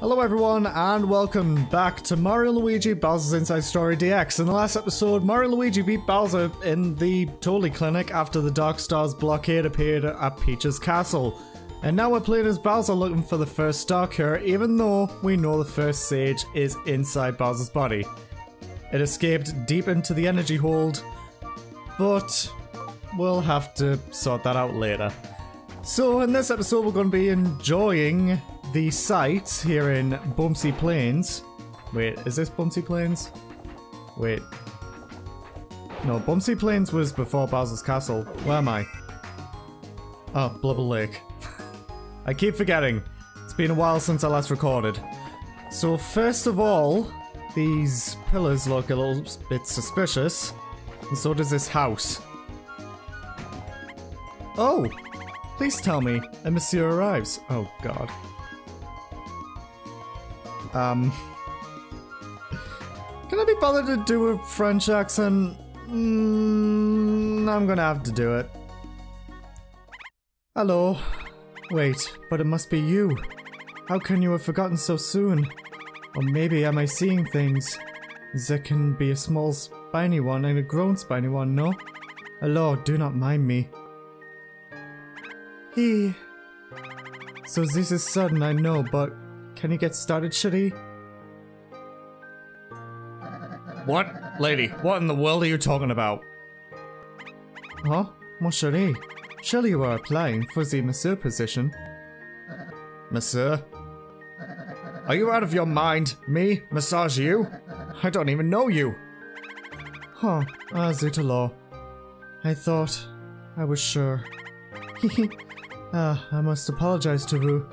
Hello everyone and welcome back to Mario Luigi Bowser's Inside Story DX. In the last episode, Mario Luigi beat Bowser in the Totally Clinic after the Dark Stars blockade appeared at Peach's castle. And now we're playing as Bowser looking for the first star cure even though we know the first sage is inside Bowser's body. It escaped deep into the energy hold, but we'll have to sort that out later. So in this episode we're going to be enjoying the site here in Bumpsy Plains. Wait, is this Bumpsy Plains? Wait. No, Bumpsy Plains was before Bowser's Castle. Where am I? Oh, Blubber Lake. I keep forgetting. It's been a while since I last recorded. So first of all, these pillars look a little bit suspicious. And so does this house. Oh! Please tell me a masseuse arrives. Oh god. Um. Can I be bothered to do a French accent? Mm, I'm gonna have to do it. Hello. Wait, but it must be you. How can you have forgotten so soon? Or maybe am I seeing things? There can be a small spiny one and a grown spiny one, no? Hello, do not mind me. He. So this is sudden, I know, but can you get started, Shitty? What? Lady, what in the world are you talking about? Huh? Mon chéri, surely you are applying for the masseuse position. Masseuse? Are you out of your mind? Me? Massage you? I don't even know you. Huh, ah, Zutalo. I thought... I was sure. ah, I must apologize to you.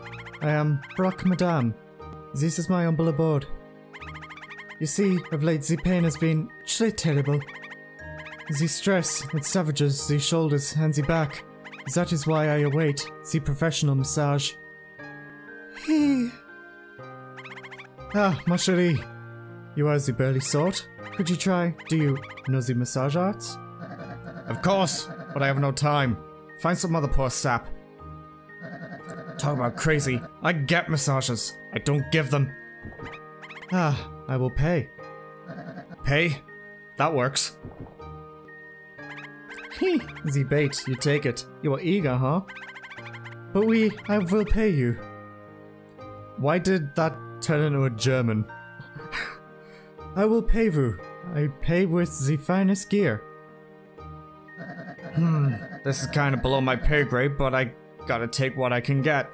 I am Broque Madame. This is my humble abode. You see, of late the pain has been truly terrible. The stress, it savages the shoulders and the back. That is why I await the professional massage. He. ah, ma chérie. You are the burly sort. Could you try? Do you know the massage arts? Of course, but I have no time. Find some other poor sap. Talk about crazy. I get massages. I don't give them. Ah, I will pay. Pay? That works. Heh, the bait, you take it. You are eager, huh? But we, I will pay you. Why did that turn into a German? I will pay you. I pay with the finest gear. Hmm, this is kind of below my pay grade, but I gotta take what I can get.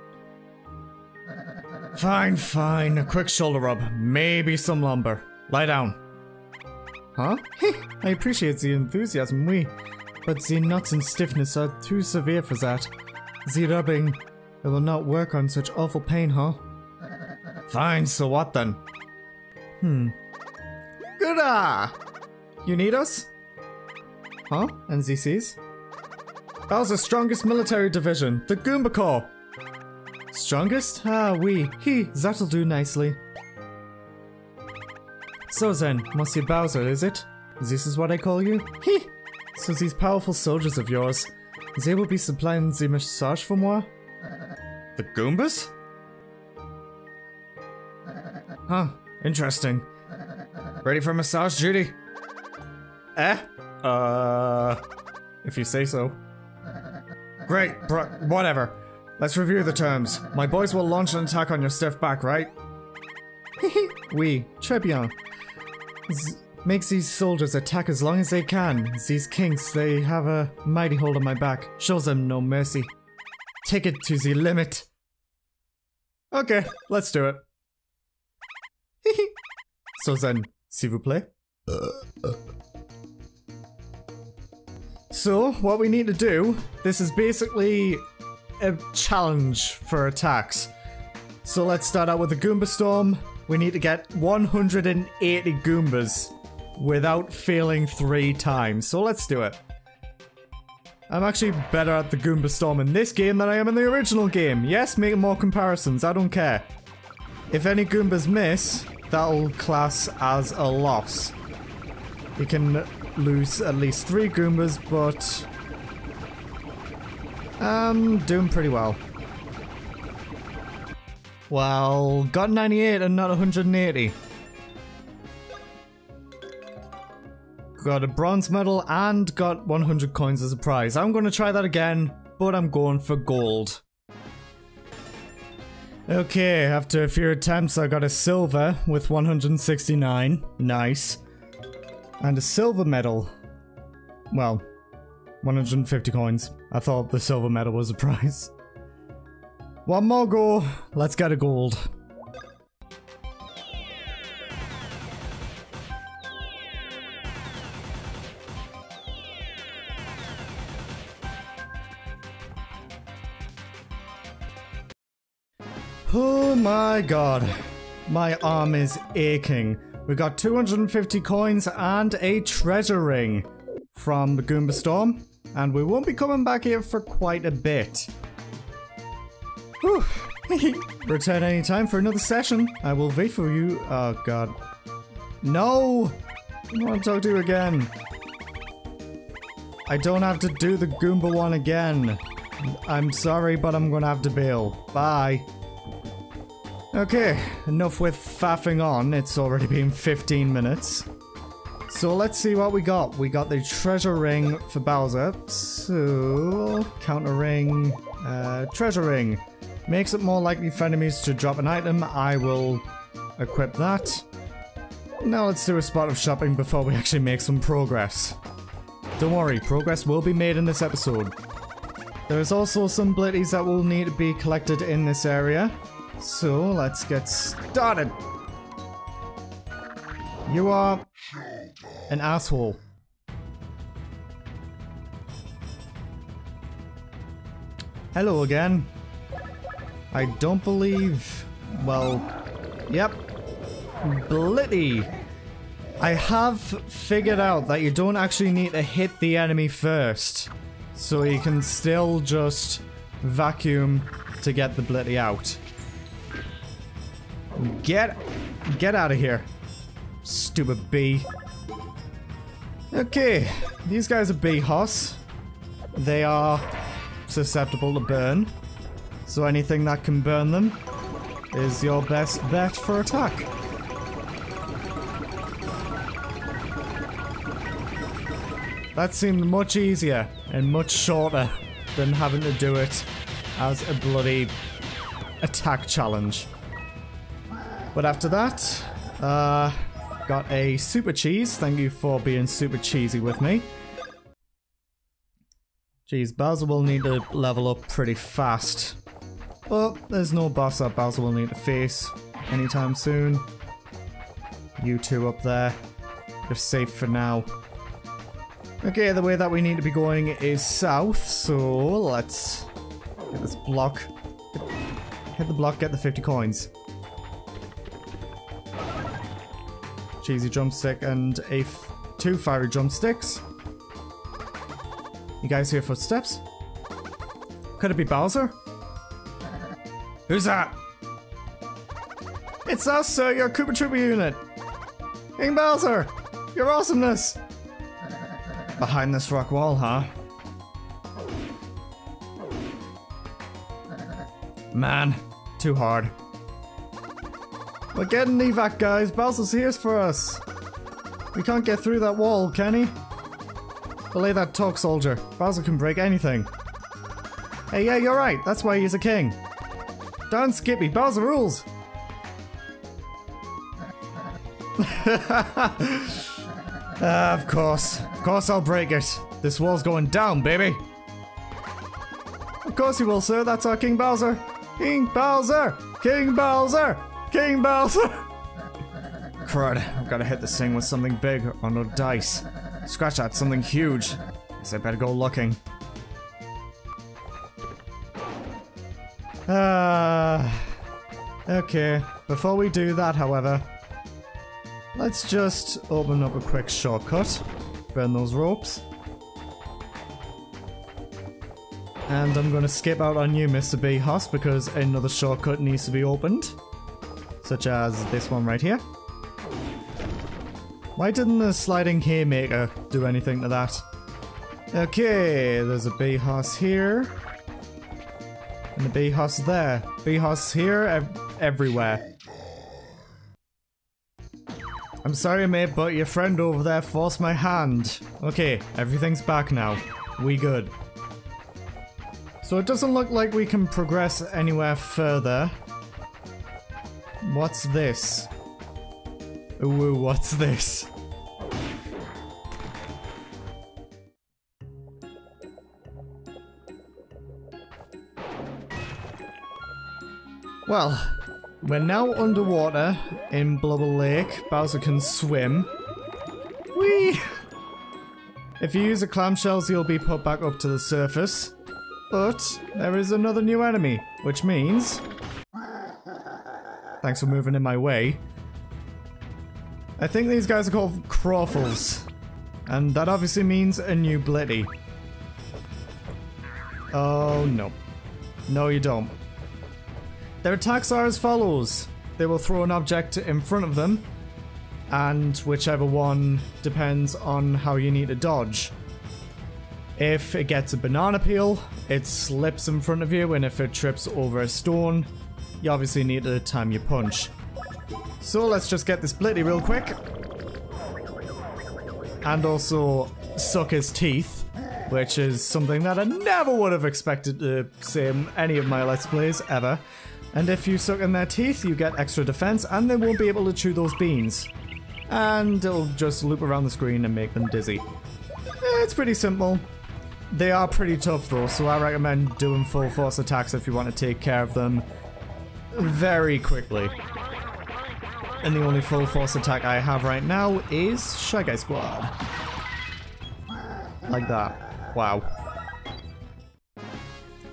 Fine, fine. A quick shoulder rub. Maybe some lumber. Lie down. Huh? I appreciate the enthusiasm, we. But the knots and stiffness are too severe for that. The rubbing, it will not work on such awful pain, huh? Fine, so what then? Hmm. Gooda! You need us? Huh? And this is? Bowser's strongest military division, the Goomba Corps. Strongest? Ah, we. He, that'll do nicely. So then, Monsieur Bowser, is it? This is what I call you? He. So these powerful soldiers of yours, they will be supplying the massage for moi? The Goombas? Huh, interesting. Ready for massage, Judy? Eh? Uh, if you say so. Great, whatever. Let's review the terms. My boys will launch an attack on your stiff back, right? oui, très bien. Z makes these soldiers attack as long as they can. These kinks, they have a mighty hold on my back. Shows them no mercy. Take it to the limit. Okay, let's do it. so then, s'il vous plaît? Uh, uh, So, what we need to do, this is basically a challenge for attacks. So let's start out with the Goomba Storm. We need to get 180 Goombas without failing three times. So let's do it. I'm actually better at the Goomba Storm in this game than I am in the original game. Yes, make more comparisons, I don't care. If any Goombas miss, that'll class as a loss. You can lose at least three Goombas, but um, doing pretty well. Well, got 98 and not 180. Got a bronze medal and got 100 coins as a prize. I'm going to try that again, but I'm going for gold. Okay, after a few attempts I got a silver with 169. Nice. And a silver medal. Well, 150 coins. I thought the silver medal was a prize. One more go. Let's get a gold. Oh my god. My arm is aching. We got 250 coins and a treasure ring from the Goomba Storm. And we won't be coming back here for quite a bit. Whew. Return anytime for another session. I will wait for you. Oh god. No! I don't want to talk to you again. I don't have to do the Goomba one again. I'm sorry, but I'm gonna have to bail. Bye. Okay, enough with faffing on. It's already been 15 minutes. So let's see what we got. We got the treasure ring for Bowser. So, counter ring, uh, treasure ring. Makes it more likely for enemies to drop an item. I will equip that. Now let's do a spot of shopping before we actually make some progress. Don't worry, progress will be made in this episode. There's also some blitties that will need to be collected in this area. So let's get started. You are an asshole. Hello again. I don't believe... Well... Yep. Blitty. I have figured out that you don't actually need to hit the enemy first. So you can still just vacuum to get the Blitty out. Get... Get out of here. Stupid bee. Okay, these guys are bee hoss. They are susceptible to burn. So anything that can burn them is your best bet for attack. That seemed much easier and much shorter than having to do it as a bloody attack challenge. But after that, uh, got a super cheese. Thank you for being super cheesy with me. Geez, Bowser will need to level up pretty fast. But there's no boss that Bowser will need to face anytime soon. You two up there. You're safe for now. Okay, the way that we need to be going is south, so let's get this block. Hit the block, get the 50 coins. Cheesy drumstick and a two fiery drumsticks. You guys hear footsteps? Could it be Bowser? Who's that? It's us, sir, your Koopa Troopa unit. King Bowser, your awesomeness. Behind this rock wall, huh? Man, too hard. We're getting evac, guys. Bowser's here for us. We can't get through that wall, can he? Belay that talk, soldier. Bowser can break anything. Hey, yeah, you're right. That's why he's a king. Don't skip me. Bowser rules. uh, of course. Of course I'll break it. This wall's going down, baby. Of course you will, sir. That's our King Bowser. King Bowser! King Bowser! King Bowser! Crud, I've gotta hit this thing with something big or no dice. Scratch that, something huge. Guess I better go looking. Ah. Uh, okay, before we do that, however, let's just open up a quick shortcut. Burn those ropes. And I'm gonna skip out on you, Mr. B. Hoss, because another shortcut needs to be opened such as this one right here. Why didn't the sliding haymaker do anything to that? Okay, there's a bee house here. And a bee house there. Bee house here, everywhere. I'm sorry, mate, but your friend over there forced my hand. Okay, everything's back now. We good. So it doesn't look like we can progress anywhere further. What's this? Ooh, what's this? Well, we're now underwater in Blubber Lake. Bowser can swim. Whee! If you use the clamshells, you'll be put back up to the surface. But there is another new enemy, which means... Thanks for moving in my way. I think these guys are called Crawfles. And that obviously means a new Blitty. Oh, no. No, you don't. Their attacks are as follows. They will throw an object in front of them, and whichever one depends on how you need to dodge. If it gets a banana peel, it slips in front of you, and if it trips over a stone, you obviously need to time your punch. So let's just get this Blitty real quick. And also suck his teeth, which is something that I never would have expected to say in any of my Let's Plays ever. And if you suck in their teeth, you get extra defense, and they won't be able to chew those beans. And it'll just loop around the screen and make them dizzy. It's pretty simple. They are pretty tough though, so I recommend doing full force attacks if you want to take care of them very quickly. And the only full force attack I have right now is Shy Guy Squad. Like that. Wow.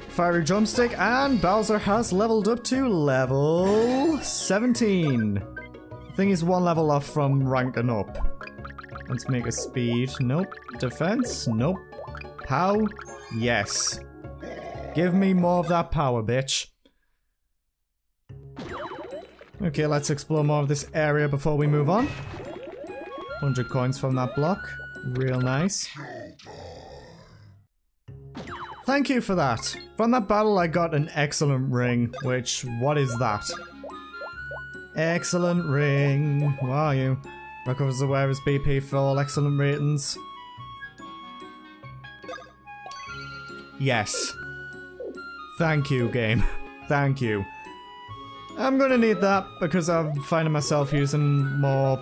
Fiery Drumstick, and Bowser has leveled up to level 17. I think he's one level off from ranking up. Let's make a speed. Nope. Defense? Nope. Pow? Yes. Give me more of that power, bitch. Okay, let's explore more of this area before we move on. 100 coins from that block. Real nice. Thank you for that. From that battle I got an excellent ring, which, what is that? Excellent ring. Who are you? Recovers the wearer's BP for all excellent ratings. Yes. Thank you, game. Thank you. I'm gonna need that because I'm finding myself using more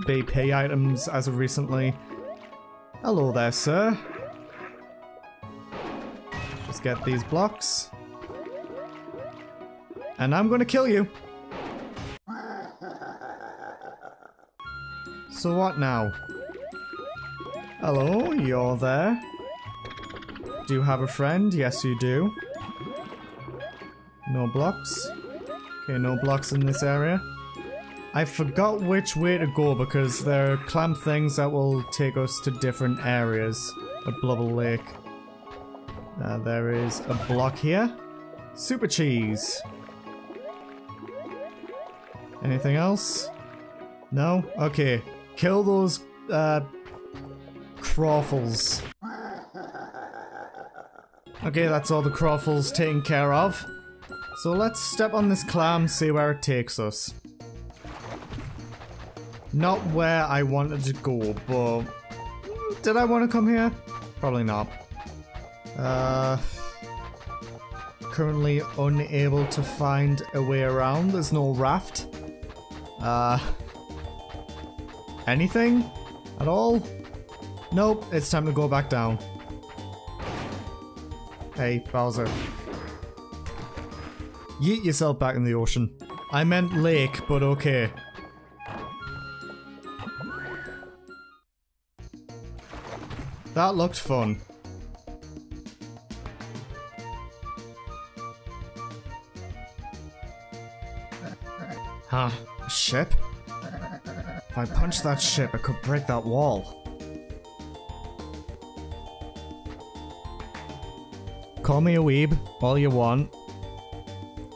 BP items as of recently. Hello there, sir Just get these blocks. And I'm gonna kill you. So what now? Hello, you're there. Do you have a friend? Yes, you do. No blocks. Okay, no blocks in this area. I forgot which way to go because there are clamp things that will take us to different areas of Blubber Lake. Uh, there is a block here. Super cheese. Anything else? No? Okay. Kill those, uh, Crawfles. Okay, that's all the Crawfles taken care of. So let's step on this clam, see where it takes us. Not where I wanted to go, but... Did I want to come here? Probably not. Uh, currently unable to find a way around. There's no raft. Uh, anything at all? Nope, it's time to go back down. Hey, Bowser. Yeet yourself back in the ocean. I meant lake, but okay. That looked fun. Huh? A ship? If I punch that ship, I could break that wall. Call me a weeb, all you want.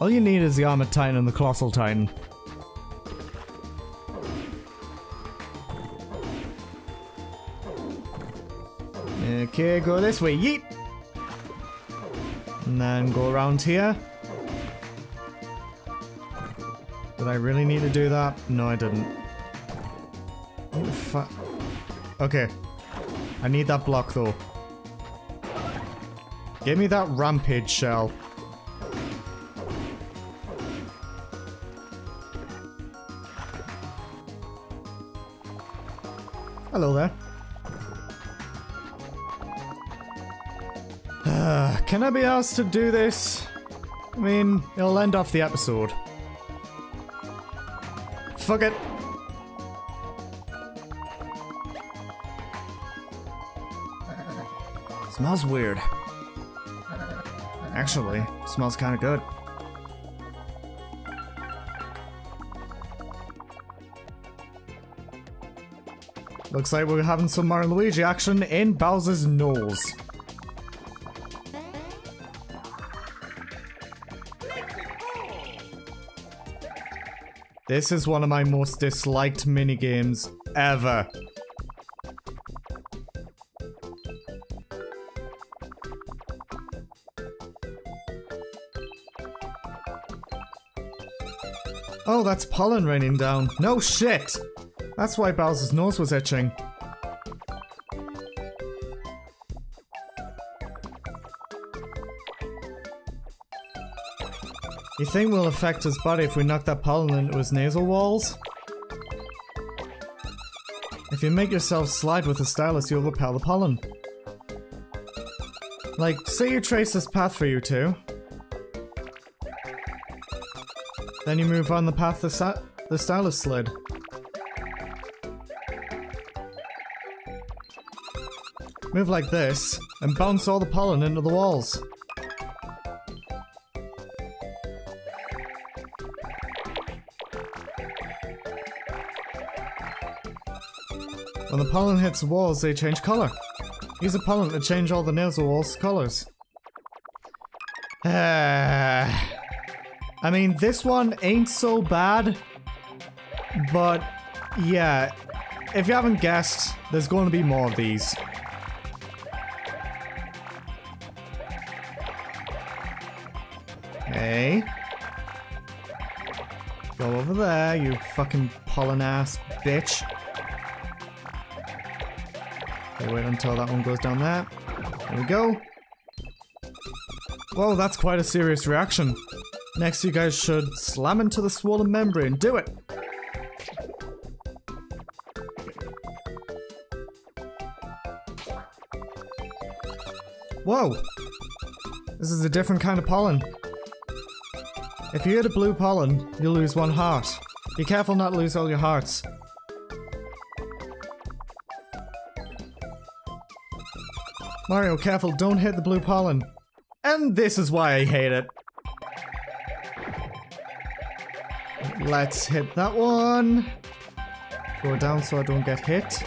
All you need is the Armored Titan and the Colossal Titan. Okay, go this way, yeet! And then go around here. Did I really need to do that? No, I didn't. What the fuck? Okay. I need that block though. Give me that rampage shell. Hello there. Uh, can I be asked to do this? I mean, it'll end off the episode. Fuck it. Smells weird. Actually, smells kind of good. Looks like we're having some Mario Luigi action in Bowser's nose. This is one of my most disliked minigames ever. Oh, that's pollen raining down. No shit! That's why Bowser's nose was itching. You think will affect his body if we knock that pollen into his nasal walls? If you make yourself slide with a stylus, you'll repel the pollen. Like, say you trace this path for you two. Then you move on the path the, the stylus slid. Move like this, and bounce all the pollen into the walls. When the pollen hits the walls, they change color. Use the pollen to change all the nasal walls' colors. Uh, I mean, this one ain't so bad, but yeah, if you haven't guessed, there's going to be more of these. Hey. Go over there, you fucking pollen ass bitch. Okay, wait until that one goes down there. There we go. Whoa, that's quite a serious reaction. Next, you guys should slam into the swollen membrane. Do it! Whoa! This is a different kind of pollen. If you hit a blue pollen, you'll lose one heart. Be careful not to lose all your hearts. Mario, careful, don't hit the blue pollen. And this is why I hate it. Let's hit that one. Go down so I don't get hit.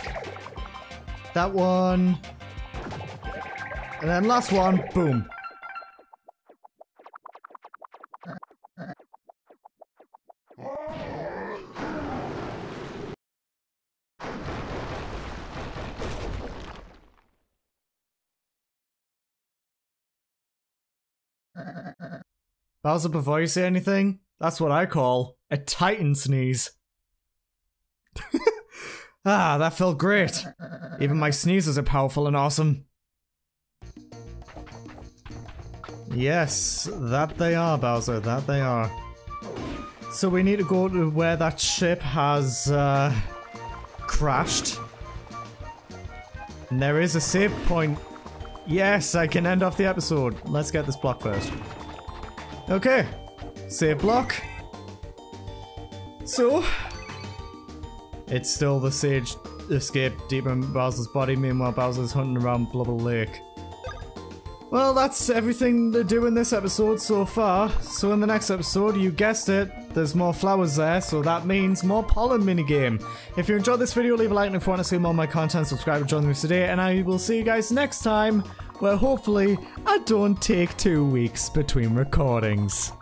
That one. And then last one, boom. Bowser, before you say anything, that's what I call a Titan sneeze. ah, that felt great. Even my sneezes are powerful and awesome. Yes, that they are, Bowser, that they are. So we need to go to where that ship has, uh, crashed. And there is a save point. Yes, I can end off the episode. Let's get this block first. Okay. Save block. So, it's still the Sage escape deep in Bowser's body, meanwhile Bowser's hunting around Blubber Lake. Well, that's everything to do in this episode so far. So in the next episode, you guessed it, there's more flowers there, so that means more pollen minigame. If you enjoyed this video, leave a like, and if you want to see more of my content, subscribe and join me today, and I will see you guys next time, where hopefully I don't take two weeks between recordings.